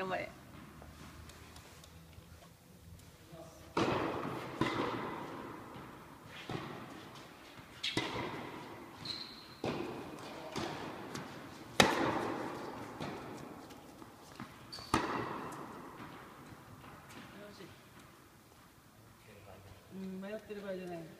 頑張れ。うん迷ってる場合じゃない。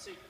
seat.